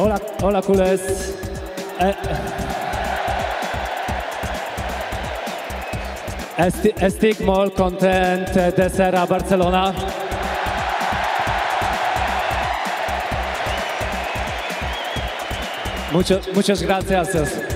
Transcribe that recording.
Hola, hola Kules, Eh, esti- estic content e, de ser a Barcelona. Mucho- muchas gracias.